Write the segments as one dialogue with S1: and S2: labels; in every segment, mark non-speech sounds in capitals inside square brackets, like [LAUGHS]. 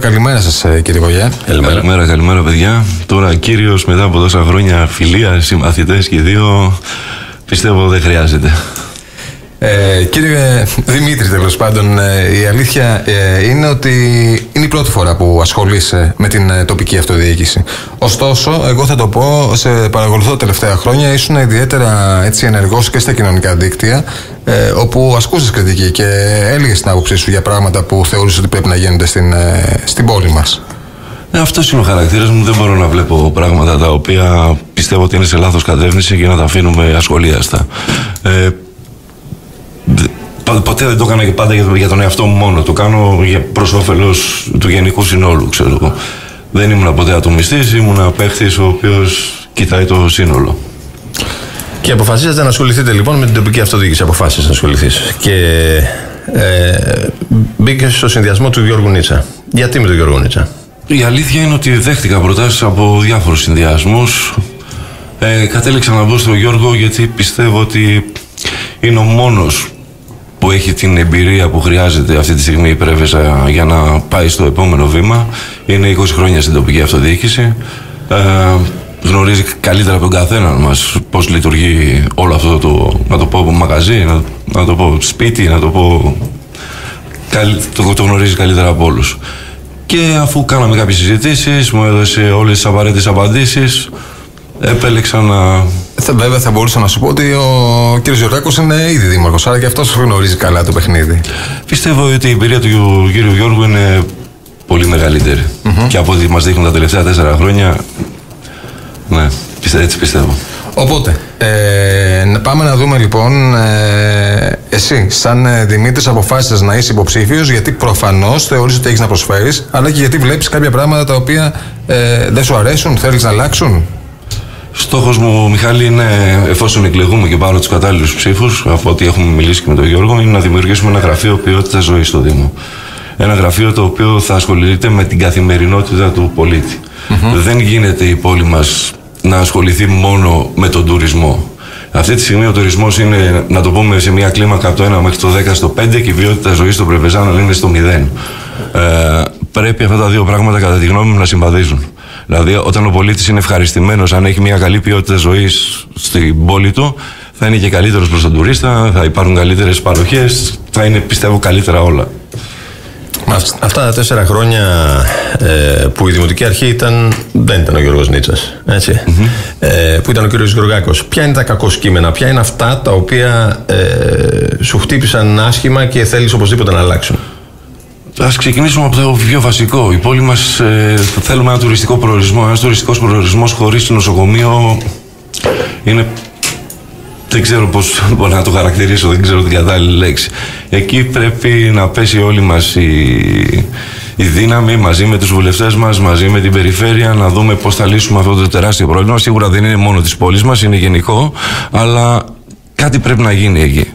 S1: Καλημέρα σας, κύριε Κογιά.
S2: Καλημέρα. καλημέρα, καλημέρα, παιδιά. Τώρα, κύριος, μετά από τόσα χρόνια φιλία, συμμαθητές και δύο, πιστεύω δεν χρειάζεται.
S1: Ε, κύριε Δημήτρη, τέλος πάντων, ε, η αλήθεια ε, είναι ότι είναι η πρώτη φορά που ασχολείσαι με την ε, τοπική αυτοδιοίκηση. Ωστόσο, εγώ θα το πω, σε παρακολουθώ τα τελευταία χρόνια, ήσουν ιδιαίτερα έτσι ενεργός και στα κοινωνικά δίκτυα, ε, όπου ασκούσες κριτική και έλεγες την άποψή σου για πράγματα που θεωρούσε ότι πρέπει να γίνονται στην, στην πόλη μας.
S2: Ε, αυτός είναι ο χαρακτήρας μου. Δεν μπορώ να βλέπω πράγματα τα οποία πιστεύω ότι είναι σε λάθος κατεύθυνση και να τα αφήνουμε ασχολίαστα. Ε, Ποτέ δεν το έκανα και πάντα για τον εαυτό μου μόνο. Το κάνω προς όφελος του γενικού συνόλου, ξέρω εγώ. Δεν ήμουν ποτέ ατομιστής, ήμουν παίχτης ο οποίος κοιτάει το σύνολο.
S1: Και αποφασίσατε να ασχοληθείτε λοιπόν με την τοπική αυτοδιοίκηση. Αποφάσισες να ασχοληθείς. Και ε, μπήκες στο συνδυασμό του Γιώργου Νίτσα. Γιατί με τον Γιώργο Νίτσα;
S2: Η αλήθεια είναι ότι δέχτηκα προτάσεις από διάφορους συνδυασμούς. Ε, κατέληξα να μπω στον Γιώργο γιατί πιστεύω ότι είναι ο μόνος που έχει την εμπειρία που χρειάζεται αυτή τη στιγμή η Πρέβεζα για να πάει στο επόμενο βήμα. Είναι 20 χρόνια στην τοπική αυτοδιοίκηση. Ε, γνωρίζει καλύτερα από τον καθένα μας πώς λειτουργεί όλο αυτό το, να το πω μαγαζί, να, να το πω σπίτι, να το πω... Το, το γνωρίζει καλύτερα από όλους. Και αφού κάναμε κάποιες συζητήσεις, μου έδωσε όλες τις απαραίτητες απαντήσεις, επέλεξα να
S1: θα, βέβαια θα μπορούσα να σου πω ότι ο κ. Γιωργάκο είναι ήδη δήμαρχος, άρα και αυτός γνωρίζει καλά το παιχνίδι.
S2: Πιστεύω ότι η εμπειρία του κ. Γιώργου είναι πολύ Και από ό,τι μας δείχνουν τα τελευταία τέσσερα χρόνια. Ναι, έτσι πιστεύω.
S1: Οπότε, ε, να πάμε να δούμε λοιπόν, ε, εσύ, σαν ε, Δημήτρης, αποφάσισες να είσαι υποψήφιος, γιατί προφανώς θεωρείς ότι έχεις να προσφέρεις, αλλά και γιατί βλέπεις κάποια πράγματα τα οποία ε, δεν σου αρέσουν, θέλεις να αλλάξουν;
S2: Στόχος μου, Μιχάλη, είναι εφόσον εκλεγούμε και πάρω τους κατάλληλους ψήφους, από ό,τι έχουμε μιλήσει και με τον Γιώργο, είναι να δημιουργήσουμε ένα γραφείο ποιότητα ζωής στο Δήμο. Ένα γραφείο το οποίο θα ασχολείται με την καθημερινότητα του πολίτη. Δεν γίνεται η πόλη μας να ασχοληθεί μόνο με τον τουρισμό. Αυτή τη στιγμή ο τουρισμός είναι, να το πούμε, σε μια κλίμακα από το 1 μέχρι το 10 στο 5 και η ποιότητα ζωής των Πρεβεζάνων είναι στο 0. Ε, πρέπει αυτά τα δύο πράγματα, κατά τη γνώμη μου, να συμβαδίζουν. Δηλαδή, όταν ο πολίτης είναι ευχαριστημένος, αν έχει μια καλή ποιότητα ζωής στην πόλη του, θα είναι και καλύτερος προς τον τουρίστα, θα υπάρχουν καλύτερες παροχές, θα είναι πιστεύω καλύτερα όλα.
S1: Αυτά τα τέσσερα χρόνια ε, που η Δημοτική Αρχή ήταν, δεν ήταν ο Γιώργος Νίτσας, ε, που ήταν ο κύριος Γεωργάκος. Ποια είναι τα κακό κείμενα, ποια είναι αυτά τα οποία ε, σου χτύπησαν άσχημα και θέλεις οπωσδήποτε να αλλάξουν;
S2: Α ξεκινήσουμε από το πιο βασικό. Η πόλη μας ε, θέλουμε ένα τουριστικό προορισμό. Ένας τουριστικός προορισμός χωρίς νοσοκομείο είναι. Δεν ξέρω πώς μπορώ να το χαρακτηρίσω, δεν ξέρω την κατάλληλη λέξη. Εκεί πρέπει να πέσει όλη μας η, η δύναμη μαζί με τους βουλευτές μας, μαζί με την περιφέρεια, να δούμε πώς θα λύσουμε αυτό το τεράστιο πρόβλημα. Σίγουρα δεν είναι μόνο της πόλης μας, είναι γενικό, αλλά κάτι πρέπει να γίνει εκεί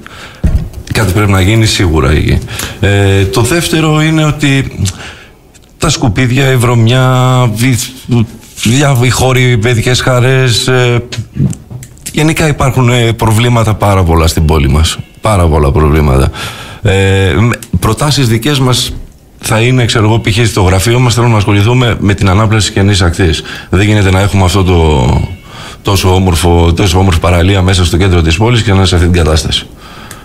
S2: κάτι πρέπει να γίνει σίγουρα εκεί. Ε, το δεύτερο είναι ότι τα σκουπίδια, η βρωμιά, οι χώροι, οι παιδικές χαρές, ε, γενικά υπάρχουν ε, προβλήματα πάρα πολλά στην πόλη μας. Πάρα πολλά προβλήματα. Ε, προτάσεις δικές μας θα είναι, ξέρω εγώ, π.χ. στο γραφείο μας θέλουμε να ασχοληθούμε με την ανάπλαση καινής ακτής. Δεν γίνεται να έχουμε αυτό το τόσο όμορφο, τόσο όμορφη παραλία μέσα στο κέντρο της πόλης και να είναι σε αυτή την κατάσταση.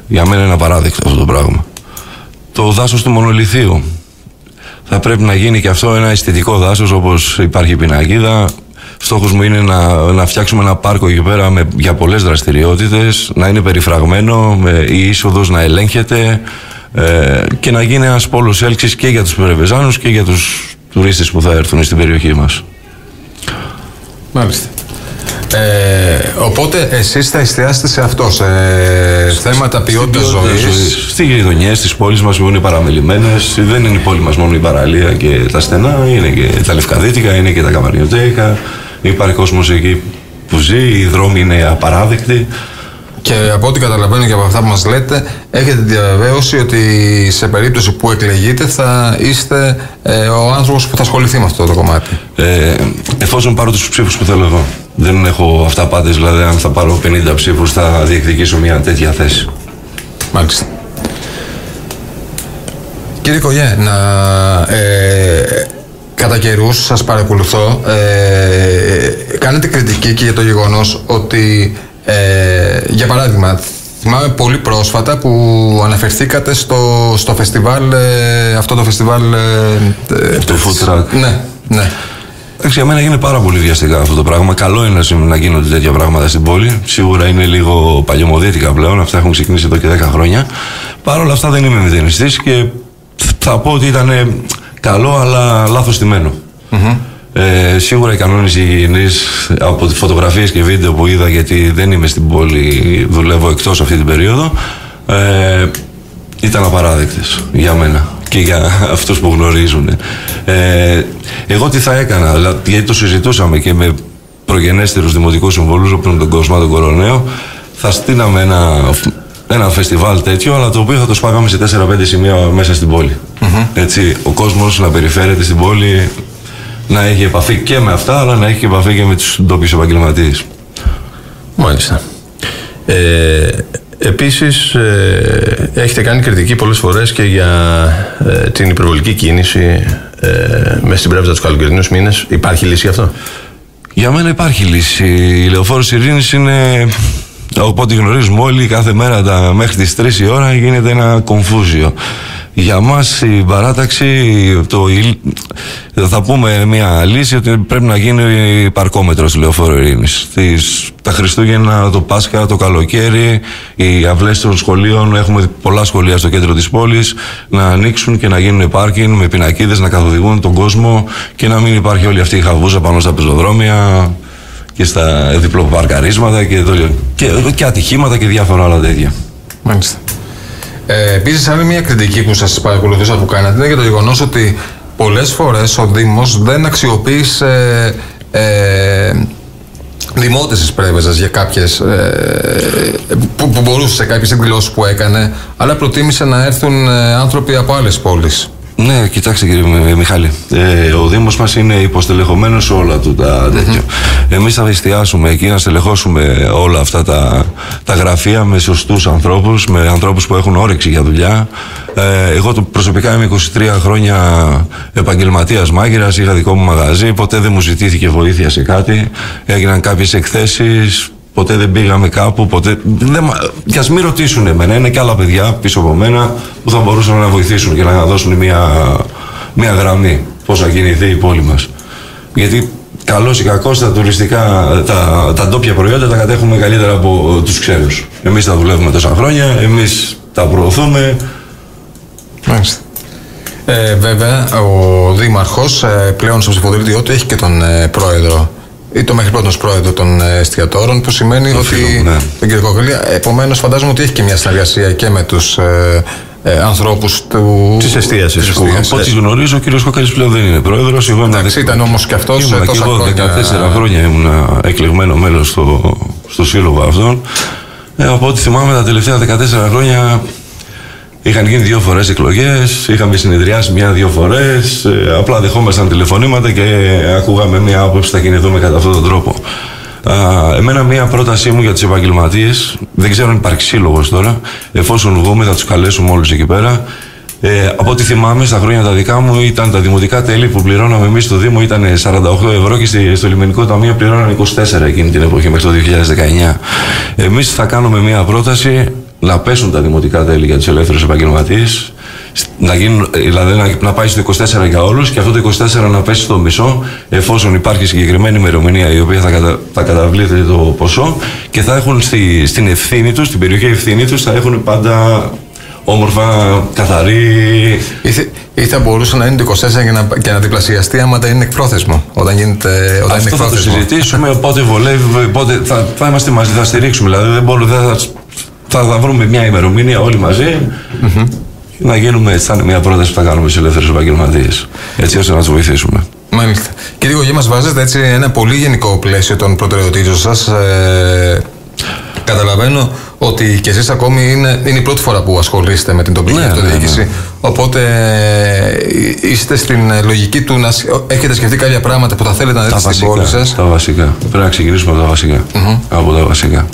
S2: Για μένα είναι απαράδεκτο αυτό το πράγμα. Το δάσος του μονολιθίου. Θα πρέπει να γίνει και αυτό ένα αισθητικό δάσος όπως υπάρχει η πινακίδα. Στόχος μου είναι να, να φτιάξουμε ένα πάρκο εκεί πέρα με, για πολλές δραστηριότητες, να είναι περιφραγμένο, με, η είσοδος να ελέγχεται ε, και να γίνει ένας πόλος έλξης και για τους Περεβεζάνους και για τους τουρίστες που θα έρθουν στην περιοχή μας.
S1: Μάλιστα. Ε, οπότε εσείς θα εστιάσετε σε αυτό, σε θέματα ποιότητας ζωής.
S2: Στις γειτονιές τη πόλη μας που είναι παραμελημένες. Δεν είναι η πόλη μας μόνο η παραλία και τα στενά, είναι και τα λευκαδίτικα, είναι και τα καμαριωτέικα. Υπάρχει κόσμος εκεί που ζει, οι δρόμοι είναι απαράδεκτοι.
S1: Και από ό,τι καταλαβαίνω και από αυτά που μας λέτε, έχετε διαβεβαίωση ότι σε περίπτωση που εκλεγείτε θα είστε ε, ο άνθρωπος που θα ασχοληθεί με αυτό το κομμάτι.
S2: Ε, εφόσον πάρω τους ψήφους που θέλω εγώ. Δεν έχω αυτά πάντες, δηλαδή αν θα πάρω 50 ψήφους θα διεκδικήσω μια τέτοια θέση.
S1: Μάλιστα. Κύριε Κογέ, να, ε, κατά καιρούς σας παρακολουθώ, ε, κάνετε κριτική και για το γεγονός ότι, ε, για παράδειγμα, θυμάμαι πολύ πρόσφατα που αναφερθήκατε στο, στο φεστιβάλ, ε, αυτό το φεστιβάλ...
S2: Ε, το Food Truck.
S1: Ναι, ναι.
S2: Εντάξει, για μένα είναι πάρα πολύ βιαστικά αυτό το πράγμα. Καλό είναι να γίνονται τέτοια πράγματα στην πόλη. Σίγουρα είναι λίγο παλιωμοδίτικα πλέον. Αυτά έχουν ξεκινήσει εδώ και 10 χρόνια. Παρ' όλα αυτά δεν είμαι μηδενιστής και θα πω ότι ήταν καλό αλλά λάθος Ε, σίγουρα οι κανόνες υγιεινής από τις φωτογραφίες και βίντεο που είδα, γιατί δεν είμαι στην πόλη, δουλεύω εκτός αυτή την περίοδο, ε, ήταν απαράδεκτες για μένα και για αυτούς που γνωρίζουν. Ε, εγώ τι θα έκανα, δηλαδή, γιατί το συζητούσαμε και με προγενέστερους δημοτικούς συμβολούς όπως τον Κοσμά τον Κοροναίο, θα στείλαμε ένα, ένα φεστιβάλ τέτοιο, αλλά το οποίο θα το σπάγαμε σε 4-5 σημεία μέσα στην πόλη. Έτσι, ο κόσμος να περιφέρεται στην πόλη, να έχει επαφή και με αυτά, αλλά να έχει επαφή και με τους ντόπιους επαγγελματίες.
S3: Μάλιστα. Ε, Επίσης ε, έχετε κάνει κριτική πολλές φορές και για ε, την υπερβολική κίνηση ε, μέσα στην πρέβεια του καλοκαιρινούς μήνες. Υπάρχει λύση αυτό;
S2: Για μένα υπάρχει λύση. Η λεωφόρος Ειρήνης είναι, ό,τι γνωρίζουμε όλοι, κάθε μέρα τα, μέχρι τις 3 η ώρα γίνεται ένα κομφούζιο. Για μας η παράταξη, το, θα πούμε μια λύση ότι πρέπει να γίνει παρκόμετρος λεωφόρο ειρήνης. τα Χριστούγεννα, το Πάσχα, το καλοκαίρι, οι αυλές των σχολείων, έχουμε πολλά σχολεία στο κέντρο της πόλης, να ανοίξουν και να γίνουν πάρκινγκ με πινακίδες, να καθοδηγούν τον κόσμο και να μην υπάρχει όλη αυτή η χαβούζα πάνω στα πεζοδρόμια και στα διπλοπαρκαρίσματα και, και, και ατυχήματα και διάφορα άλλα τέτοια.
S1: Μάλιστα. Ε, Επίσης, άλλη μια κριτική που σας παρακολουθούσα που κάνατε είναι για το γεγονός ότι πολλές φορές ο Δήμος δεν αξιοποίησε ε, δημότε τη πρέβεζας για κάποιες. Ε, που, που μπορούσε σε κάποιες εκδηλώσεις που έκανε, αλλά προτίμησε να έρθουν ε, άνθρωποι από άλλες πόλεις.
S2: Ναι, κοιτάξτε κύριε Μιχάλη. Ε, ο Δήμος μας είναι υποστελεχωμένος σε όλα του τα τέτοια. Mm-hmm. Εμείς θα εστιάσουμε εκεί να στελεχώσουμε όλα αυτά τα, τα γραφεία με σωστούς ανθρώπους, με ανθρώπους που έχουν όρεξη για δουλειά. Ε, εγώ προσωπικά είμαι 23 χρόνια επαγγελματίας μάγειρας, είχα δικό μου μαγαζί, ποτέ δεν μου ζητήθηκε βοήθεια σε κάτι. Έγιναν κάποιες εκθέσεις, ποτέ δεν πήγαμε κάπου, ποτέ. Δεν, και ας μην ρωτήσουν εμένα, είναι και άλλα παιδιά πίσω από μένα που θα μπορούσαν να βοηθήσουν και να δώσουν μια, μια γραμμή πώς θα κινηθεί η πόλη μας. Γιατί καλό ή κακό τα τουριστικά, τα, τα ντόπια προϊόντα τα κατέχουμε καλύτερα από τους ξένους. Εμείς τα δουλεύουμε τόσα χρόνια, εμείς τα προωθούμε.
S1: Μάλιστα. Ε, βέβαια, ο Δήμαρχος ε, πλέον στο ψηφοδέλτιό του έχει και τον ε, πρόεδρο ή το μέχρι πρώτος πρόεδρο των ε, εστιατόρων, που σημαίνει το ότι. Φίλο, ναι. Τον κύριο επομένως φαντάζομαι ότι έχει και μια συνεργασία και με τους ε, ε, ανθρώπους του.
S3: Της εστίασης.
S2: Από ό,τι γνωρίζω, ο κύριος Κόκαλη πλέον δεν είναι πρόεδρος.
S1: Εντάξει, ήταν όμως και αυτός.
S2: Ήμουν και εγώ 14 χρόνια ήμουν εκλεγμένο μέλος στο, στο σύλλογο αυτόν. Ε, από ό,τι θυμάμαι τα τελευταία 14 χρόνια Είχαν γίνει δύο φορές εκλογές, είχαμε συνεδριάσεις μια-δύο φορές. Ε, απλά δεχόμασταν τηλεφωνήματα και ακούγαμε μια άποψη θα κινηθούμε κατά αυτόν τον τρόπο. εμένα μια πρότασή μου για τι επαγγελματίες, δεν ξέρω αν υπάρχει σύλλογος τώρα, εφόσον βγούμε θα τους καλέσουμε όλους εκεί πέρα. Ε, από ό,τι θυμάμαι, στα χρόνια τα δικά μου ήταν τα δημοτικά τέλη που πληρώναμε εμείς στο Δήμο ήταν 48 ευρώ και στο Λιμενικό Ταμείο πληρώναμε 24 εκείνη την εποχή μέχρι το 2019. Εμείς θα κάνουμε μια πρόταση να πέσουν τα δημοτικά τέλη για τους ελεύθερους επαγγελματίες, να, δηλαδή να, να πάει στο 24 για όλους και αυτό το 24 να πέσει στο μισό, εφόσον υπάρχει συγκεκριμένη ημερομηνία η οποία θα, κατα, θα καταβλείται το ποσό και θα έχουν στη, στην ευθύνη τους, στην περιοχή ευθύνη τους, θα έχουν πάντα όμορφα, καθαρή.
S1: Ή, θα μπορούσε να είναι το 24 και να, και να διπλασιαστεί άμα δεν είναι εκπρόθεσμο. Όταν, γίνεται, όταν
S2: Αυτό
S1: είναι
S2: θα το συζητήσουμε, πότε βολεύει, πότε θα, θα είμαστε μαζί, θα στηρίξουμε. Δηλαδή δεν μπορούμε, θα, θα, θα βρούμε μια ημερομηνία όλοι μαζί mm-hmm. να γίνουμε έτσι. Θα είναι μια πρόταση που θα κάνουμε στους ελεύθερους επαγγελματίες. Έτσι ώστε να τους βοηθήσουμε.
S1: Μάλιστα. Κύριε Γογή, μας βάζετε έτσι ένα πολύ γενικό πλαίσιο των προτεραιοτήτων σας. Ε, καταλαβαίνω ότι και εσείς ακόμη είναι, είναι η πρώτη φορά που ασχολείστε με την τοπική ναι, αυτοδιοίκηση. Ναι, ναι. Οπότε ε, είστε στην λογική του να έχετε σκεφτεί κάποια πράγματα που θα θέλετε να δείτε στην πόλη σας.
S2: Τα βασικά. Πρέπει να ξεκινήσουμε από τα βασικα mm-hmm. Από τα βασικά.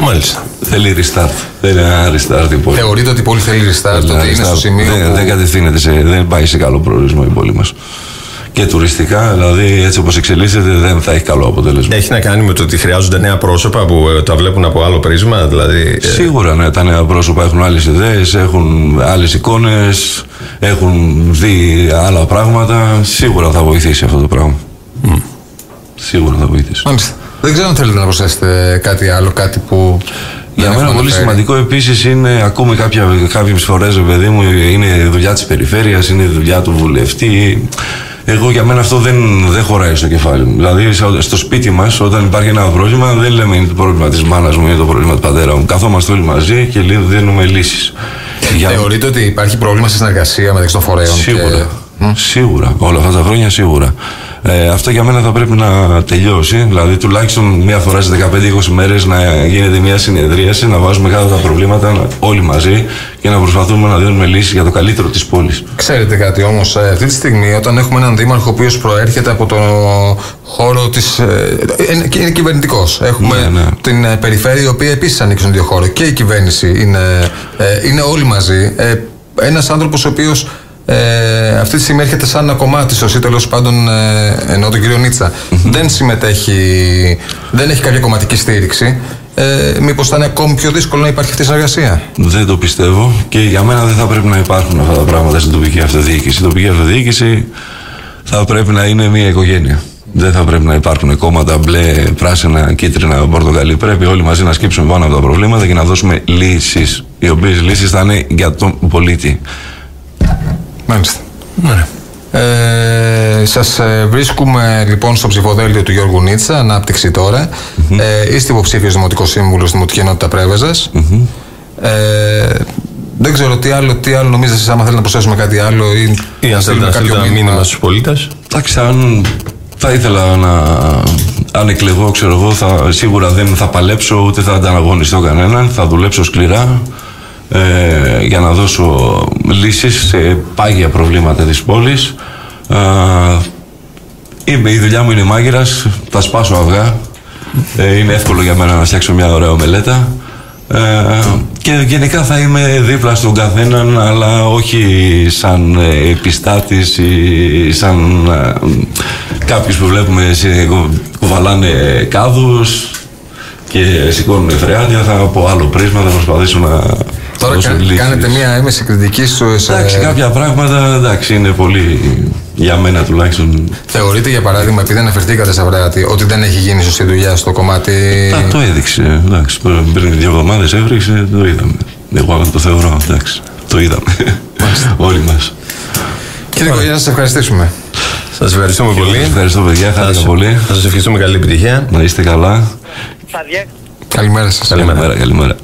S3: Μάλιστα.
S2: Θέλει restart. Θέλει ένα restart η πόλη.
S1: Θεωρείτε ότι η πόλη θέλει restart,
S2: Θέλει ένα
S1: ότι είναι στο
S2: restart.
S1: σημείο.
S2: Δεν,
S1: που...
S2: δεν κατευθύνεται, σε, δεν πάει σε καλό προορισμό η πόλη μας. Και τουριστικά, δηλαδή έτσι όπως εξελίσσεται, δεν θα έχει καλό αποτέλεσμα.
S3: Έχει να κάνει με το ότι χρειάζονται νέα πρόσωπα που ε, τα βλέπουν από άλλο πρίσμα, δηλαδή. ε,
S2: Σίγουρα ναι, τα νέα πρόσωπα έχουν άλλες ιδέες, έχουν άλλες εικόνες, έχουν δει άλλα πράγματα. Σίγουρα θα βοηθήσει αυτό το πράγμα. Σίγουρα θα βοηθήσει.
S1: Μάλιστα. Δεν ξέρω αν θέλετε να προσθέσετε κάτι άλλο, κάτι που.
S2: Για
S1: δεν
S2: μένα
S1: έχουμε
S2: πολύ
S1: αναφέρει.
S2: σημαντικό επίσης είναι, ακούμε κάποια, κάποιες φορές, ρε παιδί μου, είναι η δουλειά της περιφέρειας, είναι η δουλειά του βουλευτή. Εγώ για μένα αυτό δεν, δεν χωράει στο κεφάλι μου. Δηλαδή στο- στο σπίτι μας όταν υπάρχει ένα πρόβλημα δεν λέμε είναι το πρόβλημα της μάνας μου, είναι το πρόβλημα του πατέρα μου. Καθόμαστε όλοι μαζί και λίγο δίνουμε λύσεις. Για-
S1: Θεωρείτε ότι υπάρχει πρόβλημα στη συνεργασία μεταξύ των φορέων.
S2: Σίγουρα.
S1: Και...
S2: Σίγουρα. Όλα αυτά τα χρόνια σίγουρα. Ε, αυτό για μένα θα πρέπει να τελειώσει. Δηλαδή, τουλάχιστον μία φορά στι 15-20 μέρες να γίνεται μια συνεδρίαση, να βάζουμε κάτω τα προβλήματα να- όλοι μαζί και να προσπαθούμε να δίνουμε λύσει για το καλύτερο της πόλης.
S1: Ξέρετε κάτι όμως, αυτή τη στιγμή όταν έχουμε έναν δήμαρχο ο οποίος προέρχεται από το χώρο της. είναι, είναι κυβερνητικός. Έχουμε
S2: Ναι, ναι.
S1: την ε, περιφέρεια η οποία επίσης ανήκει στον ίδιο χώρο και η κυβέρνηση είναι, ε, είναι όλοι μαζί. Ε, ένας άνθρωπος ο οποίος ε, αυτή τη στιγμή έρχεται σαν ένα κομμάτι ή τέλος πάντων ε, εννοώ τον κύριο Νίτσα. δεν συμμετέχει, δεν έχει κάποια κομματική στήριξη. Ε, Μήπως θα είναι ακόμη πιο δύσκολο να υπάρχει αυτή η συνεργασία;
S2: Δεν το πιστεύω και για μένα δεν θα πρέπει να υπάρχουν αυτά τα πράγματα στην τοπική αυτοδιοίκηση. Η τοπική αυτοδιοίκηση θα πρέπει να είναι μια οικογένεια. Δεν θα πρέπει να υπάρχουν κόμματα μπλε, πράσινα, κίτρινα, πορτοκαλί. Πρέπει όλοι μαζί να σκύψουμε πάνω από τα προβλήματα και να δώσουμε λύσεις. Οι οποίες λύσεις θα είναι για τον πολίτη.
S1: Μάλιστα.
S3: ναι.
S1: Ε, σας ε, βρίσκουμε λοιπόν στο ψηφοδέλτιο του Γιώργου Νίτσα, ανάπτυξη τώρα. Ε, είστε υποψήφιος Δημοτικός Σύμβουλος στη Δημοτική Ενότητα Πρέβεζας. Ε, δεν ξέρω τι άλλο, τι άλλο νομίζετε εσείς, άμα θέλετε να προσθέσουμε κάτι άλλο ή,
S3: Ή αν θέλετε να στείλετε ένα μήνυμα στους πολίτες.
S2: Εντάξει, αν θα ήθελα να. Αν εκλεγώ, ξέρω εγώ, θα, σίγουρα δεν θα παλέψω ούτε θα ανταγωνιστώ κανέναν. Θα δουλέψω σκληρά ε, για να δώσω λύσεις σε πάγια προβλήματα της πόλης. Ε, είμαι, η δουλειά μου είναι μάγειρας, θα σπάσω αυγά. Ε, είναι εύκολο για μένα να φτιάξω μια ωραία ομελέτα. Ε, και γενικά θα είμαι δίπλα στον καθέναν, αλλά όχι σαν ε, επιστάτης ή σαν ε, κάποιους που βλέπουμε σε- κου- κουβαλάνε κάδους και σηκώνουν φρεάτια. Θα από άλλο πρίσμα θα προσπαθήσω να
S1: Τώρα
S2: δώσω
S1: κα-
S2: λύσεις.
S1: κάνετε μία έμεση κριτική στο. σε-
S2: Εντάξει, κάποια πράγματα εντάξει, είναι πολύ για μένα τουλάχιστον.
S1: Θεωρείτε για παράδειγμα, επειδή αναφερθήκατε σε βράδυ, ότι δεν έχει γίνει σωστή δουλειά στο κομμάτι;
S2: Α, το έδειξε. Εντάξει, πριν δύο εβδομάδες έβριξε, το είδαμε. Εγώ το θεωρώ, εντάξει. Το είδαμε. [LAUGHS] Όλοι μας.
S1: Κύριε Κογιά, σας ευχαριστήσουμε.
S3: Σας ευχαριστούμε πολύ.
S2: Ευχαριστώ, παιδιά.
S3: Θα
S2: Χάρηκα
S3: σας-
S2: πολύ.
S3: Θα σας ευχηθούμε καλή επιτυχία.
S2: Να είστε καλά.
S4: Θα διέ...
S1: Καλημέρα σας.
S3: Καλημέρα.
S2: Καλημέρα, καλημέρα.